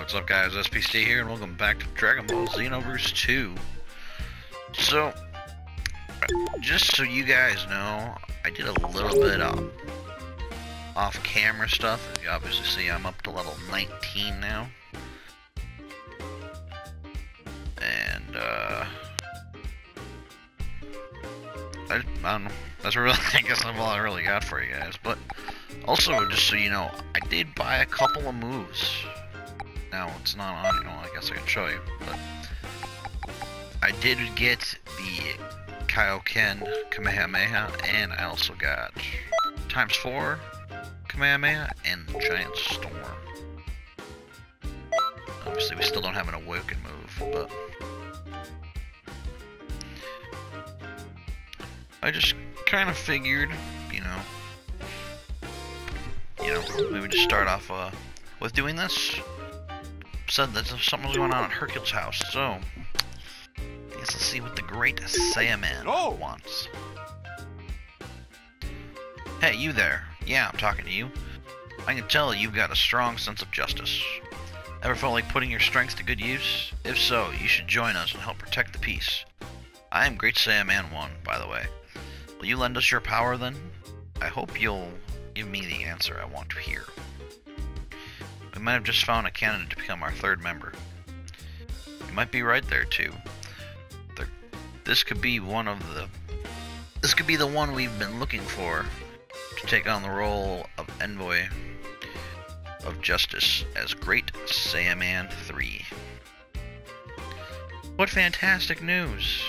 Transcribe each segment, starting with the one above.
what's up guys, SPC here, and welcome back to Dragon Ball Xenoverse 2. So, just so you guys know, I did a little bit of off-camera stuff. As you obviously see, I'm up to level 19 now. And, uh... I, I don't know. That's really, I guess that's all I really got for you guys. But, also, just so you know, I did buy a couple of moves. Now, it's not on, know, I guess I can show you, but... I did get the Kaioken Kamehameha, and I also got times 4 Kamehameha and Giant Storm. Obviously, we still don't have an Awoken move, but... I just kind of figured, you know, you know, maybe just start off uh, with doing this. Said that something was going on at Hercule's house, so I guess let's see what the great Saiyaman Oh! wants. Hey, you there. Yeah, I'm talking to you. I can tell you've got a strong sense of justice. Ever felt like putting your strengths to good use? If so, you should join us and help protect the peace. I am Great Saiyaman 1, by the way. Will you lend us your power then? I hope you'll give me the answer I want to hear. We might have just found a candidate to become our third member. You might be right there too. There, this could be one of the. This could be the one we've been looking for to take on the role of envoy of justice as Great Saiyaman 3. What fantastic news!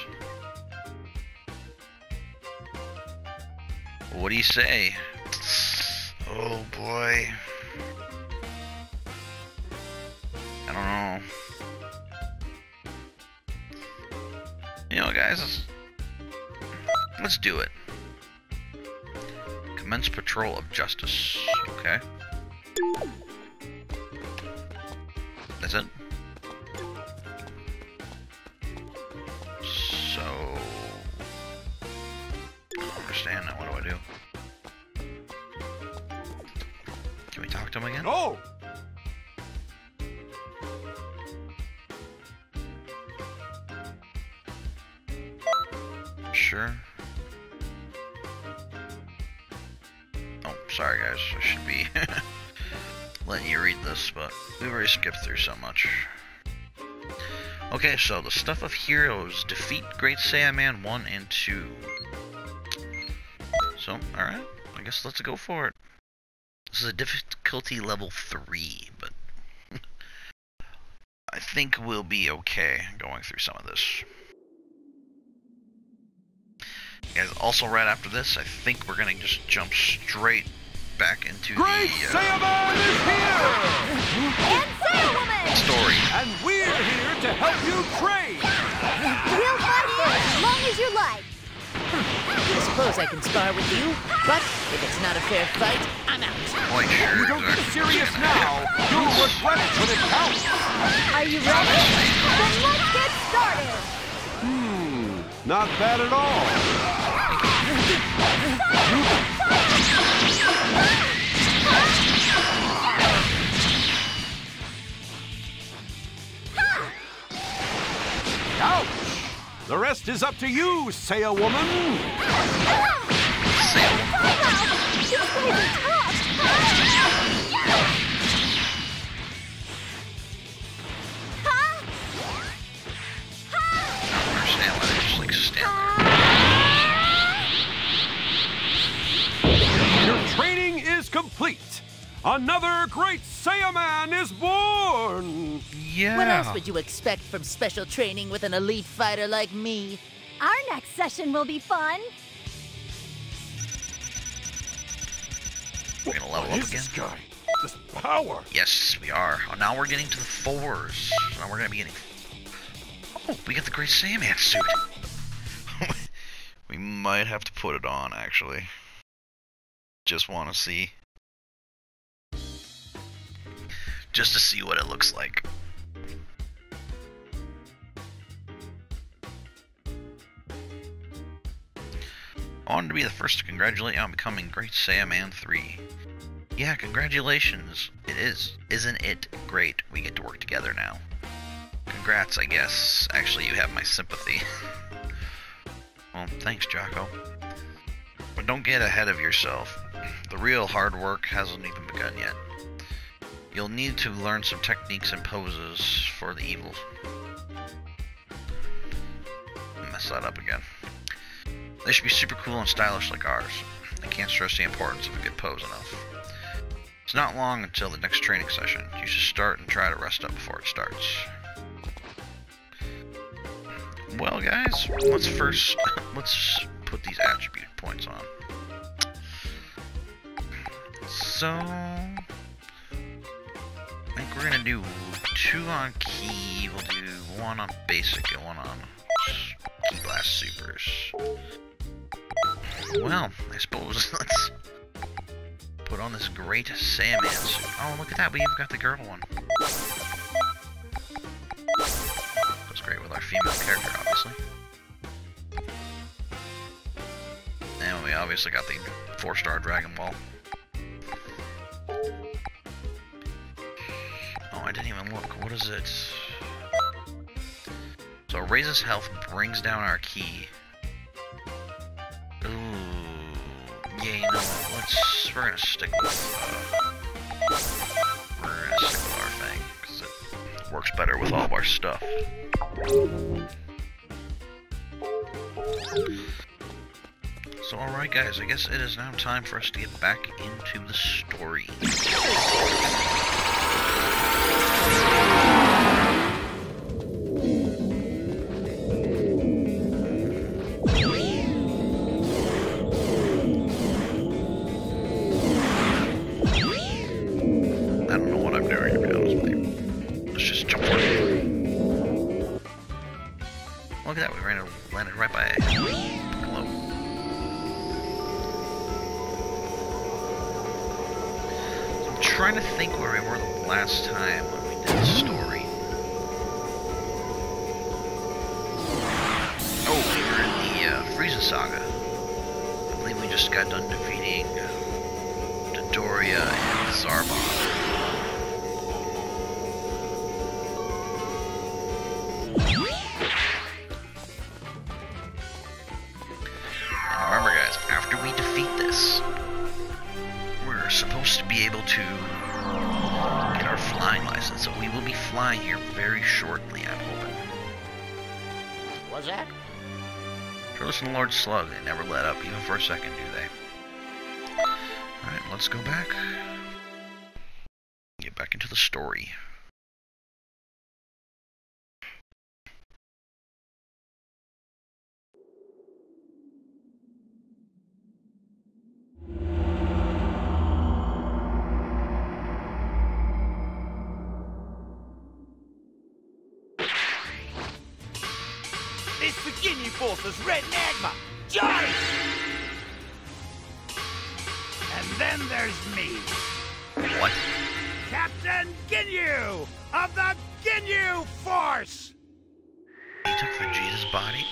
What do you say? Oh boy. I don't know. You know, guys, let's, let's do it. Commence patrol of justice. Okay. That's it. So, I don't understand now. What do I do? Can we talk to him again? No! Skipped through so much. Okay, so the stuff of heroes defeat Great Saiyaman 1 and 2. So, alright, I guess let's go for it. This is a difficulty level 3, but I think we'll be okay going through some of this. Guys, also right after this, I think we're gonna just jump straight back into Great the uh, Saiyaman is here! And Sailwoman! story. And we're here to help you train! We'll fight in as long as you like. I suppose I can spar with you, but if it's not a fair fight, I'm out. Boy, sure. You don't get serious now, you'll regret it when it counts! Are you ready? Then let's get started. Hmm, not bad at all. Ouch! Rest is up to you, Saiya woman. Wow, these guys are tough. Ha! I don't understand why they just like stand there. Your training is complete. Another great Saiyaman is born. Yeah. What else would you expect from special training with an elite fighter like me? Our next session will be fun. We're gonna level What up is again. this guy? This power. Yes, we are. Oh, now we're getting to the fours. Now we're gonna be getting. Oh, we got the Great Saiyaman suit. we might have to put it on, actually. Just want to see. Just to see what it looks like. Wanted to be the first to congratulate you on becoming Great Saiyaman 3. Yeah, congratulations. It is. Isn't it great we get to work together now? Congrats, I guess. Actually, you have my sympathy. well, thanks, Jaco. But don't get ahead of yourself. The real hard work hasn't even begun yet. You'll need to learn some techniques and poses for the evil. Mess that up again. They should be super cool and stylish like ours. I can't stress the importance of a good pose enough. It's not long until the next training session. You should start and try to rest up before it starts. Well, guys, let's first let's put these attribute points on. So, I think we're gonna do two on Ki. We'll do one on basic and one on Ki blast supers. Well, I suppose let's put on this great suit. Oh, look at that, we even got the girl one. Goes great with our female character, obviously. And we obviously got the four-star Dragon Ball. Oh, I didn't even look. What is it? So raises health, brings down our Ki. You know what? Let's we're gonna stick with uh, we're gonna stick with our thing because it works better with all of our stuff. So alright guys, I guess it is now time for us to get back into the story. Very shortly, I'm hoping. Was that? Sure, listen to Lord Slug. They never let up, even for a second? Alright, let's go back. Get back into the story. It's the Ginyu Force's Red Magma! Johnny! And then there's me, What? Captain Ginyu of the Ginyu Force! He took Vegeta's body?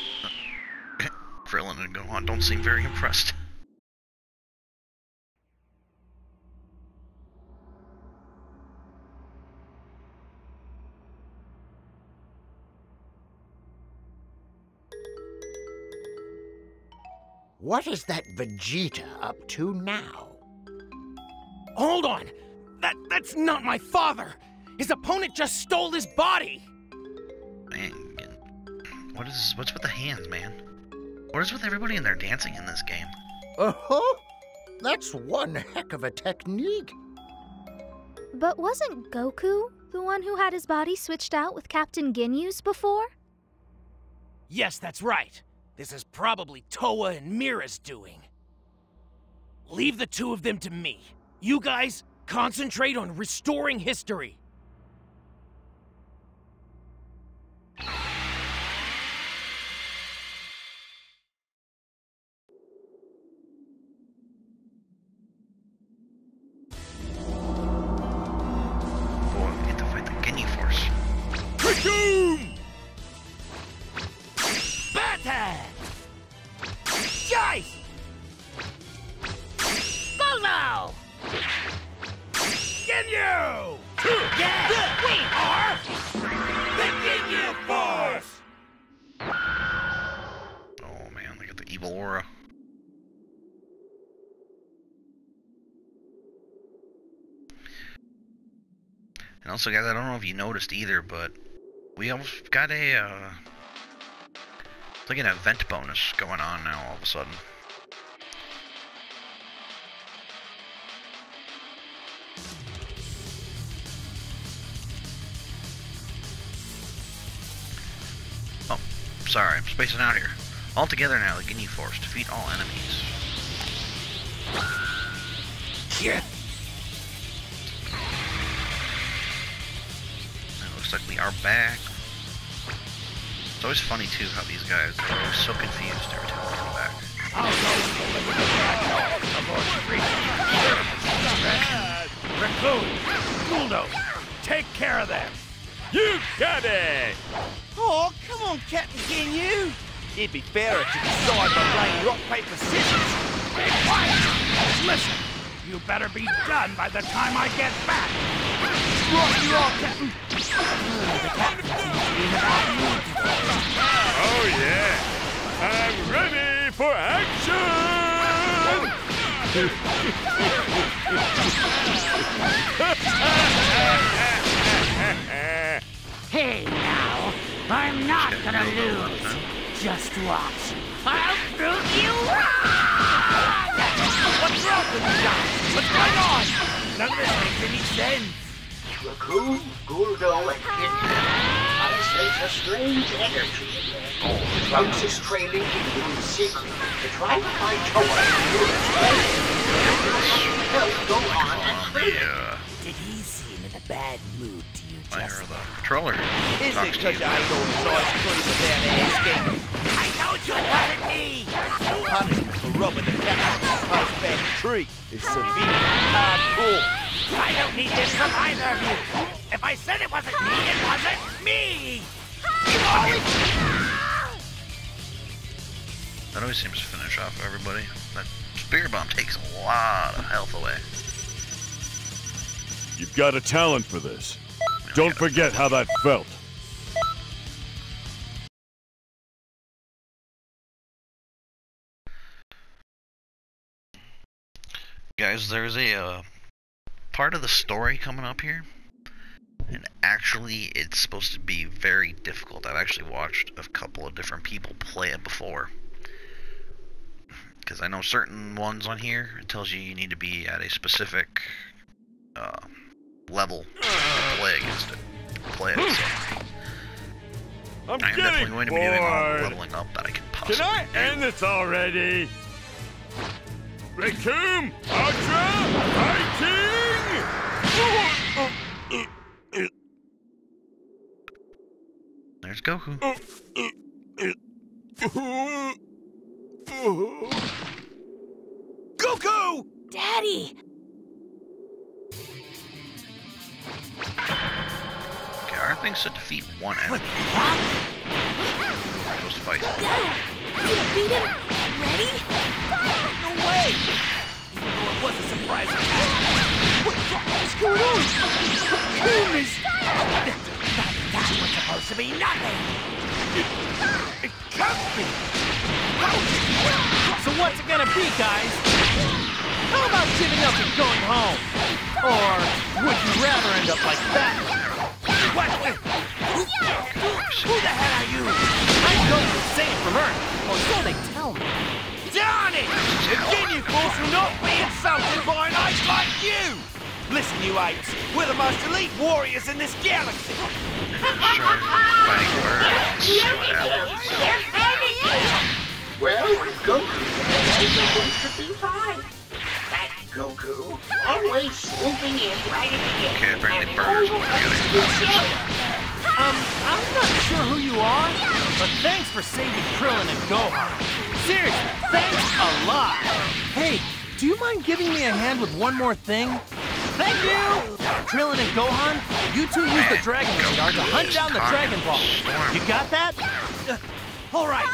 Krillin and Gohan don't seem very impressed. What is that Vegeta up to now? Hold on! That that's not my father! His opponent just stole his body! Man, what is what's with the hands, man? What is with everybody in there dancing in this game? Uh huh. That's one heck of a technique. But wasn't Goku the one who had his body switched out with Captain Ginyu's before? Yes, that's right. This is probably Towa and Mira's doing. Leave the two of them to me. You guys, concentrate on restoring history. And also, guys, I don't know if you noticed either, but we almost got a uh, like an event bonus going on now all of a sudden. Oh, sorry, I'm spacing out here. All together now, the Ginyu Force defeat all enemies. Are back. It's always funny too how these guys are always so confused every time we come back. Recoome, Guldo, take care of them. You got it! Oh, come on, Captain Ginyu. It'd be fairer to decide by playing rock, paper, scissors. Quiet. Listen, you better be done by the time I get back. Right you are, Captain. Oh yeah! I'm ready for action! Hey now, I'm not gonna lose. Just watch. I'll prove you wrong! What's wrong with you guys? What's going on? None of this makes any sense. Recoome, Guldo, and Ginyu. I sense a strange energy in there. The Trunks is trailing Ginyu in secret to try to find Towa and. Help and The Krillin. uh, Did he seem in a bad mood to you, fire Justin? the controller. Is it because you. you ain't all the size cruiser tree is severe hardcore. Ah, I don't need this from either of you. If I said it wasn't me, it wasn't me. That always seems to finish off everybody. That spear bomb takes a lot of health away. You've got a talent for this. Don't forget how that felt. Guys, there's a uh, part of the story coming up here. And actually, it's supposed to be very difficult. I've actually watched a couple of different people play it before. Because I know certain ones on here, it tells you you need to be at a specific uh, level to play against it. Play it. So I'm I am definitely going to be doing all leveling up that I can possibly Can I do. end this already? Recoome, Ultra, fighting! There's Goku. Goku! Daddy! Okay, our thing's to defeat one enemy. We're supposed to fight. You beat him already? No way! Even though it was a surprise attack. What, the what's going on? Recoome is... That was supposed to be nothing! It can't be! So what's it gonna be, guys? How about giving up and going home? Or would you rather end up like that? What? Who, who the hell are you? I'm going to save from Earth, or so they tell me. Darn it! The Ginyu Force will not be insulted by an ape like you! Listen, you apes, we're the most elite warriors in this galaxy! Start fighting birds. See what. Well, Goku, everything should be fine. That Goku, always swooping in right at the end. Okay, apparently and birds will always get it. good Um, I'm not sure who you are, but thanks for saving Krillin and Gohan. Seriously, thanks a lot. Hey, do you mind giving me a hand with one more thing? Thank you! Krillin and Gohan, you two use the Dragon Radar to hunt down the Dragon Ball. You got that? Uh, all right,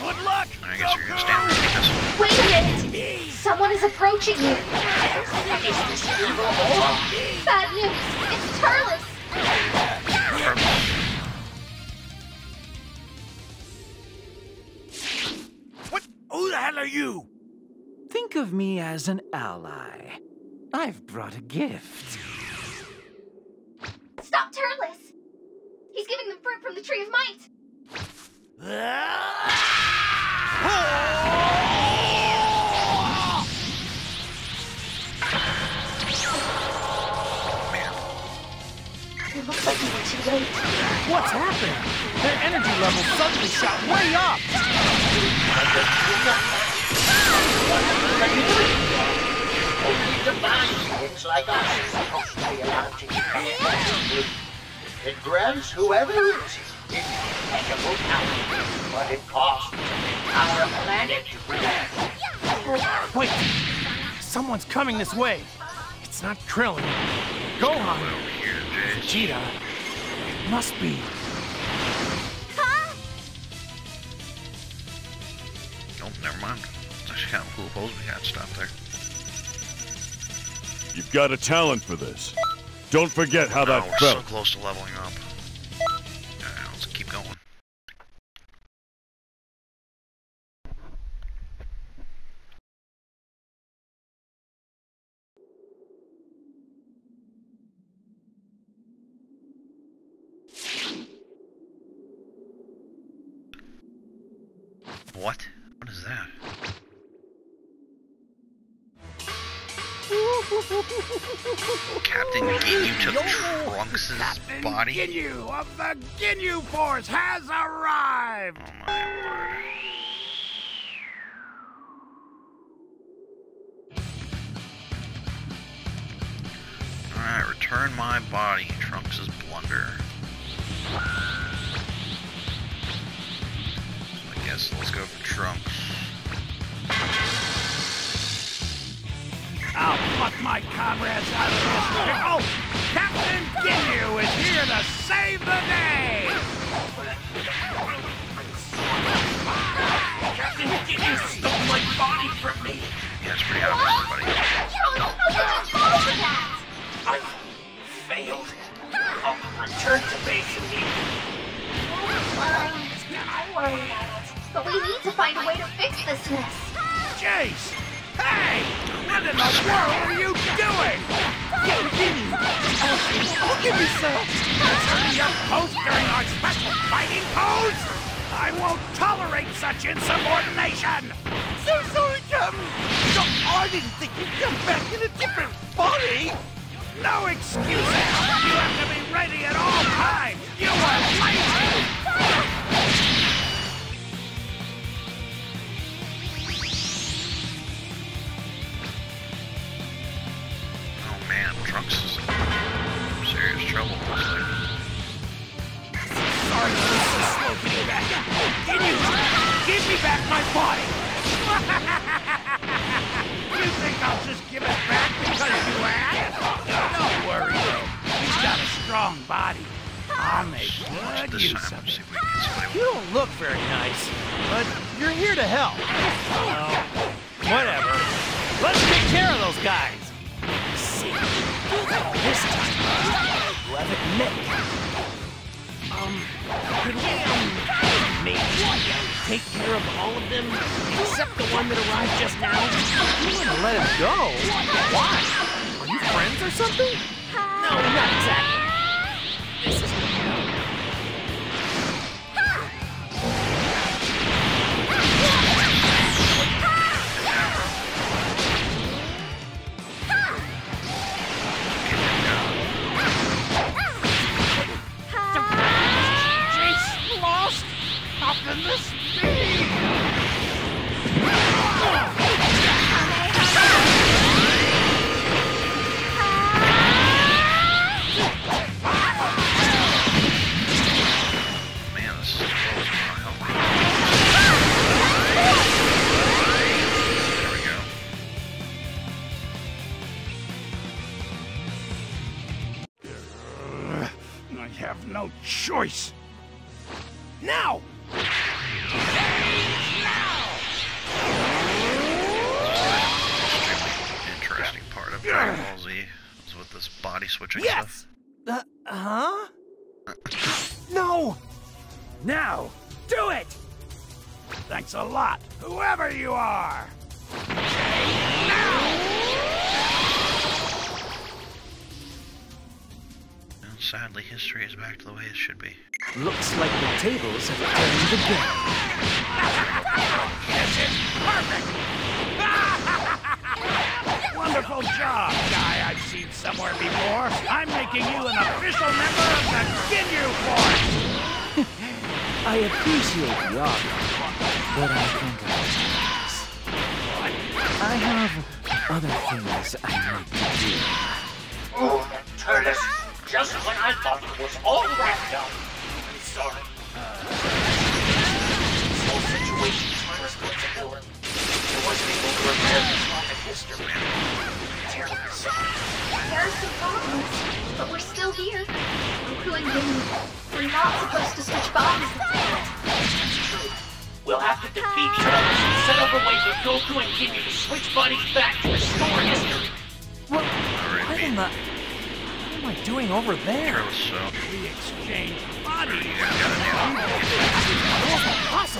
good luck! I guess you're gonna stand there. Wait a minute! Someone is approaching you! Is this evil Bad news! It's Turles! Are you? Think of me as an ally. I've brought a gift. Stop Turles! He's giving them fruit from the Tree of Might! Man, It looks like we were too late. What's happened? Their energy level suddenly shot way up. Like us to it. Grants whoever it impeccable power, but it costs entire planet. Wait, someone's coming this way. It's not Krillin. Gohan. Vegeta. It must be. It's actually kind of a cool pose we there. You've got a talent for this. Don't forget how Oh, that we're so felt. close to leveling up. Took Trunks' body? Ginyu of the Ginyu Force has arrived! Oh my word. Alright, return my body, Trunks' blunder. I guess let's go for Trunks. I'll pluck my comrades out of this pickle! Captain Ginyu is here to save the day! Captain Ginyu stole my body from me. Yeah, it's pretty obvious, everybody. How, how did you fall for that? I failed. I'll return to base immediately. Fine. Don't worry about it. But we need to find a way to fix this mess. Jace! Hey! What in the world are you Give me some. Turning your post during our special fighting pose? I won't tolerate such insubordination! So sorry, Captain. No, I didn't think you'd come back in a different body. No excuses! You have to be ready at all times! You are lazy! Strong body. I'll make good use of it. if we can get somebody You don't look very nice, but you're here to help. Whatever. Let's take care of those guys. See, this time, we'll have it Mick. Um, could we, um, maybe take care of all of them except the one that arrived just now? You to let him go? Why? Are you friends or something? No, not exactly. Man, this is we go. I have no choice. Now, do it! Thanks a lot, whoever you are! And sadly, history is back to the way it should be. Looks like the tables have turned again. This is perfect! Wonderful job, guy I've seen somewhere before. I'm making you an official member of the Ginyu Force! I appreciate the offer, but I think I'll pass. I have other things I need to do. Oh, Turles, just when I thought it was all wrapped up. I'm sorry. Uh, this whole situation is my responsibility. I wasn't able to repair this lot of history. Terribly sorry. There are some problems, but we're still here. Goku and Ginyu, we're not supposed to switch bodies like that. It's true. We'll have to defeat Turles and set up a way for Goku and Ginyu to switch bodies back to restore history. What, what am I... What am I doing over there? Careless, so. Uh, we exchange What do bodies. you guys gotta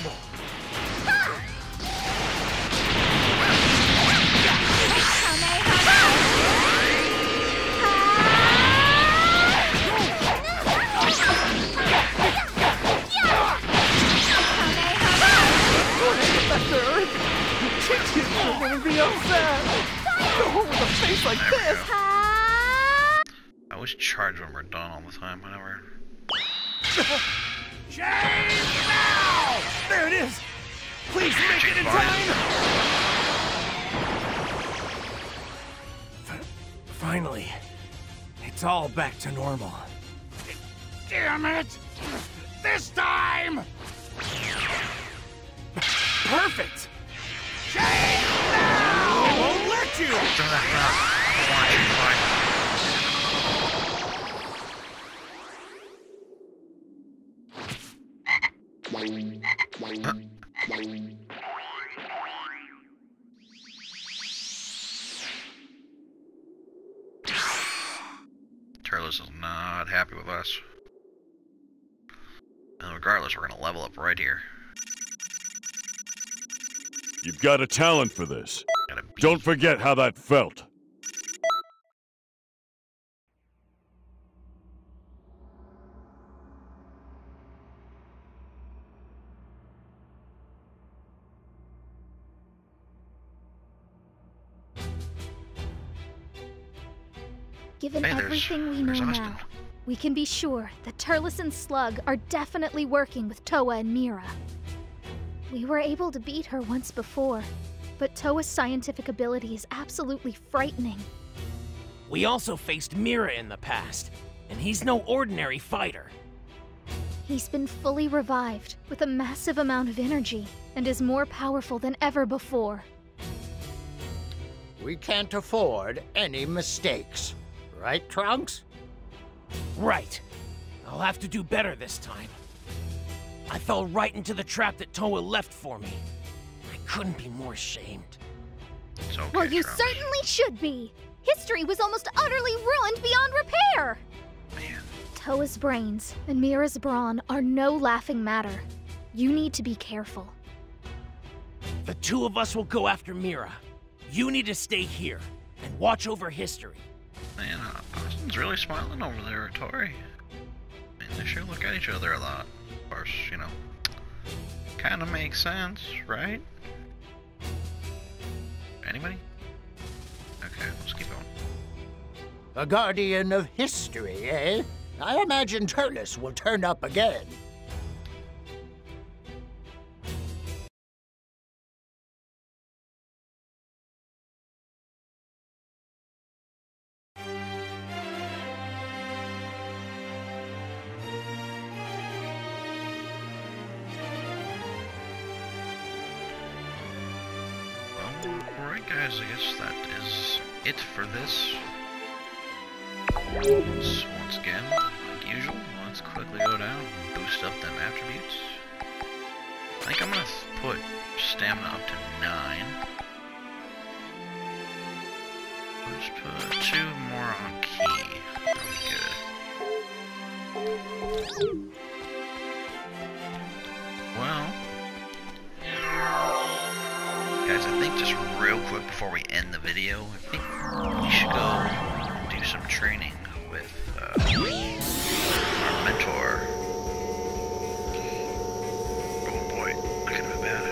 do? Turles is not happy with us. And regardless, we're gonna level up right here. You've got a talent for this. Got a B. Don't forget how that felt. There's- everything we know Austin. now, we can be sure that Turles and Slug are definitely working with Towa and Mira. We were able to beat her once before, but Towa's scientific ability is absolutely frightening. We also faced Mira in the past, and he's no ordinary fighter. He's been fully revived with a massive amount of energy and is more powerful than ever before. We can't afford any mistakes. Right, Trunks? Right. I'll have to do better this time. I fell right into the trap that Towa left for me. I couldn't be more ashamed. It's okay, well, you Trunks. certainly should be. History was almost utterly ruined beyond repair. Man, Towa's brains and Mira's brawn are no laughing matter. You need to be careful. The two of us will go after Mira. You need to stay here and watch over history. Man, uh, Austin's really smiling over there at Tori. They sure look at each other a lot. Of course, you know, kind of makes sense, right? Anybody? Okay, let's keep going. A guardian of history, eh? I imagine Turles will turn up again. guys, I think just real quick before we end the video, I think we should go do some training with uh, our mentor. Oh boy, look at bad.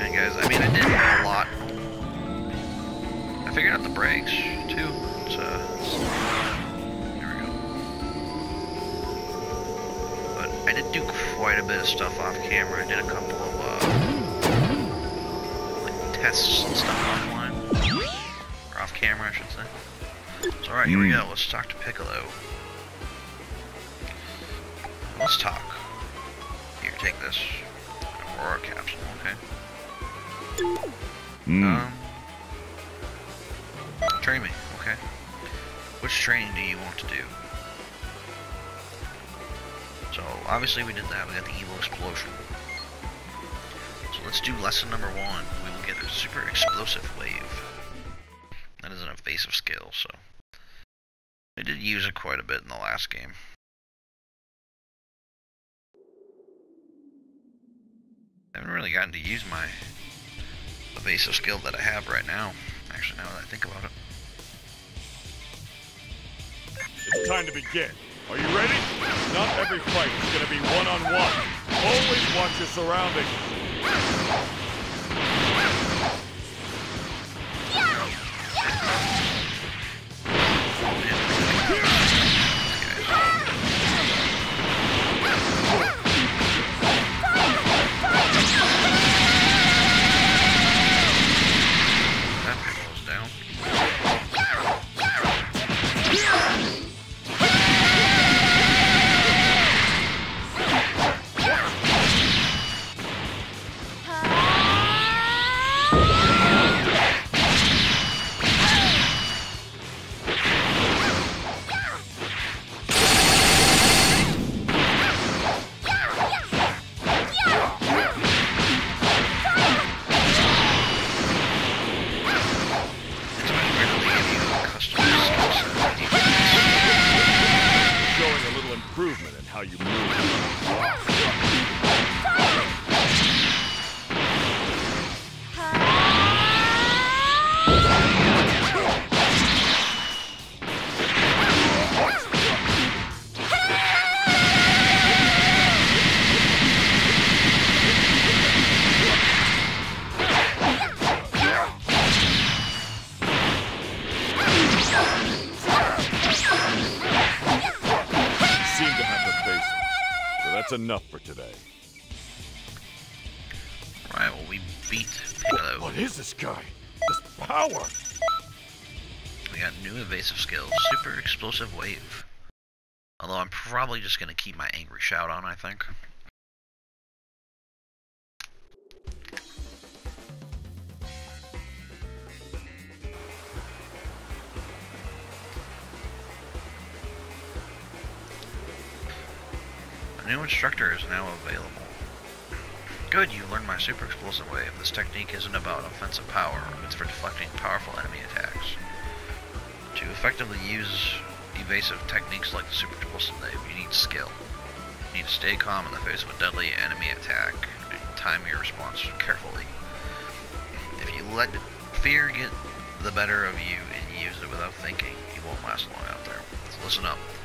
And guys, I mean, I did a lot. I figured out the brakes, too. It's, uh, it's bit of stuff off camera. I did a couple of uh, like tests and stuff offline, or off camera, I should say. So alright, here we go. Let's talk to Piccolo. Let's talk. Here, take this. Aurora capsule, okay. Um, train me, okay. Which training do you want to do? So, obviously we did that. We got the evil explosion. So let's do lesson number one. We will get a super explosive wave. That is an evasive skill, so... I did use it quite a bit in the last game. I haven't really gotten to use my evasive skill that I have right now. Actually, now that I think about it. It's time to begin. Are you ready? Not every fight is to be one-on-one. Always watch your surroundings. Down. That's enough for today. Right, well, we beat Piccolo. What is this guy? This power! We got new evasive skills. Super explosive wave. Although I'm probably just gonna keep my angry shout on, I think. New instructor is now available. Good, you learned my super explosive wave. This technique isn't about offensive power, it's for deflecting powerful enemy attacks. To effectively use evasive techniques like the super explosive wave, you need skill. You need to stay calm in the face of a deadly enemy attack and time your response carefully. If you let fear get the better of you and use it without thinking, you won't last long out there. So listen up.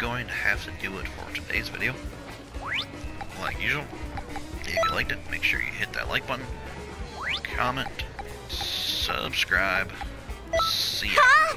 going to have to do it for today's video. Like usual, if you liked it, make sure you hit that like button, comment, subscribe. See ya.